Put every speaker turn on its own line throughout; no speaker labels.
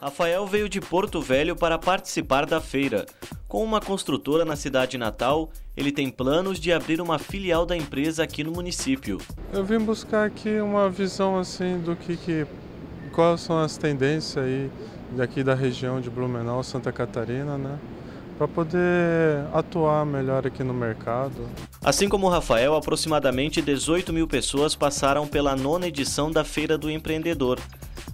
Rafael veio de Porto Velho para participar da feira. Com uma construtora na cidade natal, ele tem planos de abrir uma filial da empresa aqui no município.
Eu vim buscar aqui uma visão assim do que, que quais são as tendências aí daqui da região de Blumenau, Santa Catarina, né? Para poder atuar melhor aqui no mercado.
Assim como o Rafael, aproximadamente 18 mil pessoas passaram pela nona edição da Feira do Empreendedor.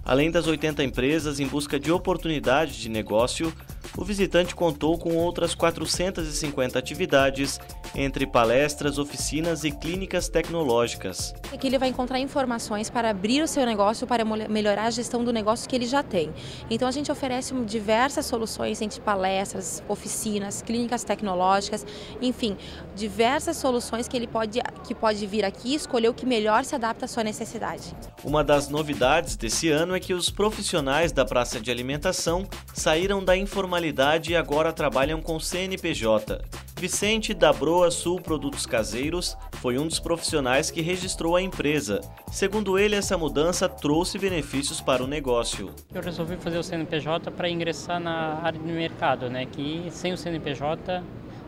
Além das 80 empresas em busca de oportunidades de negócio, o visitante contou com outras 450 atividades, entre palestras, oficinas e clínicas tecnológicas.
Aqui ele vai encontrar informações para abrir o seu negócio, para melhorar a gestão do negócio que ele já tem. Então a gente oferece diversas soluções entre palestras, oficinas, clínicas tecnológicas, enfim, diversas soluções que ele pode, que pode vir aqui e escolher o que melhor se adapta à sua necessidade.
Uma das novidades desse ano é que os profissionais da praça de alimentação saíram da informalidade e agora trabalham com CNPJ. Vicente da Broa Sul Produtos Caseiros foi um dos profissionais que registrou a empresa. Segundo ele, essa mudança trouxe benefícios para o negócio.
Eu resolvi fazer o CNPJ para ingressar na área de mercado, né? Que sem o CNPJ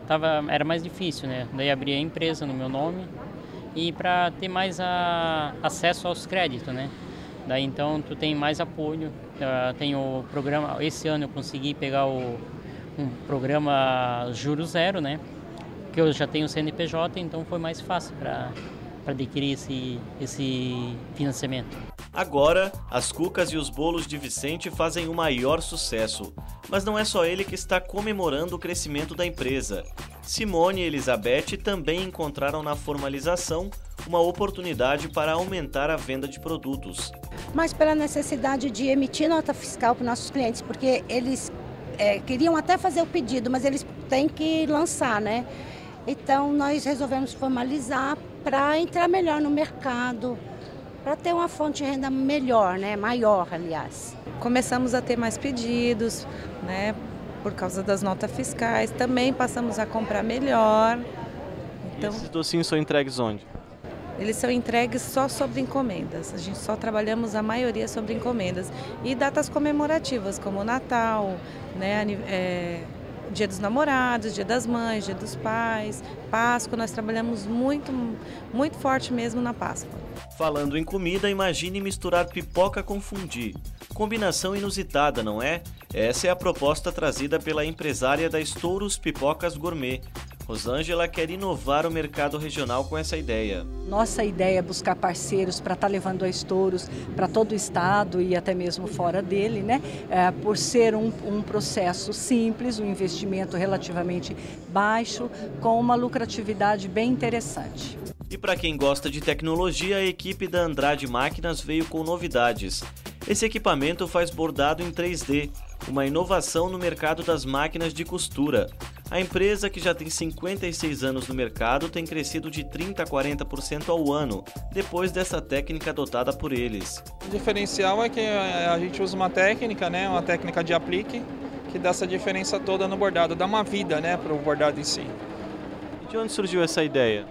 tava, era mais difícil, né? Daí abri a empresa no meu nome e para ter mais a, acesso aos créditos, né? Daí então tu tem mais apoio. Uh, tem o programa. Esse ano eu consegui pegar o um programa juro zero, né? Que eu já tenho CNPJ, então foi mais fácil para adquirir esse, esse financiamento.
Agora, as cucas e os bolos de Vicente fazem o maior sucesso. Mas não é só ele que está comemorando o crescimento da empresa. Simone e Elizabeth também encontraram na formalização uma oportunidade para aumentar a venda de produtos.
Mas pela necessidade de emitir nota fiscal para nossos clientes, porque eles é, queriam até fazer o pedido, mas eles têm que lançar, né? Então nós resolvemos formalizar para entrar melhor no mercado, para ter uma fonte de renda melhor, né? Maior, aliás.
Começamos a ter mais pedidos, né? Por causa das notas fiscais. Também passamos a comprar melhor.
Então, e esses docinhos são entregues onde?
Eles são entregues só sobre encomendas. A gente só trabalhamos a maioria sobre encomendas. E datas comemorativas, como Natal, né, é, Dia dos Namorados, Dia das Mães, Dia dos Pais, Páscoa. Nós trabalhamos muito, muito forte mesmo na Páscoa.
Falando em comida, imagine misturar pipoca com fundi. Combinação inusitada, não é? Essa é a proposta trazida pela empresária da Estouros Pipocas Gourmet, Rosângela quer inovar o mercado regional com essa ideia.
Nossa ideia é buscar parceiros para estar tá levando a estouros para todo o estado e até mesmo fora dele, né? É, por ser um, um processo simples, um investimento relativamente baixo, com uma lucratividade bem interessante.
E para quem gosta de tecnologia, a equipe da Andrade Máquinas veio com novidades. Esse equipamento faz bordado em 3D, uma inovação no mercado das máquinas de costura. A empresa, que já tem 56 anos no mercado, tem crescido de 30% a 40% ao ano, depois dessa técnica adotada por eles.
O diferencial é que a gente usa uma técnica, né, uma técnica de aplique, que dá essa diferença toda no bordado, dá uma vida né, para o bordado em si.
De onde surgiu essa ideia?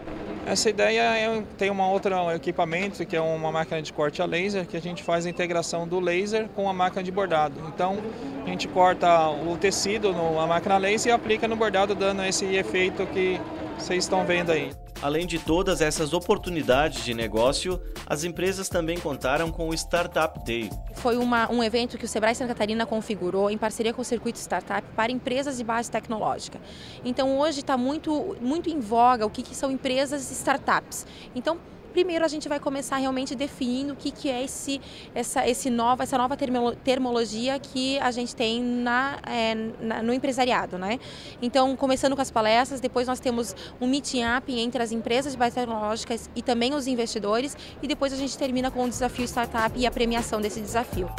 Essa ideia é, tem uma outra equipamento que é uma máquina de corte a laser que a gente faz a integração do laser com a máquina de bordado. Então a gente corta o tecido na máquina laser e aplica no bordado dando esse efeito que vocês estão vendo aí.
Além de todas essas oportunidades de negócio, as empresas também contaram com o Startup Day.
Foi uma, um evento que o Sebrae Santa Catarina configurou em parceria com o Circuito Startup para empresas de base tecnológica. Então hoje está muito, muito em voga o que, que são empresas startups. Então Primeiro a gente vai começar realmente definindo o que, que é esse, essa, esse nova, essa nova termologia que a gente tem na, é, na, no empresariado. Né? Então, começando com as palestras, depois nós temos um meeting up entre as empresas de tecnológicas e também os investidores, e depois a gente termina com o desafio startup e a premiação desse desafio.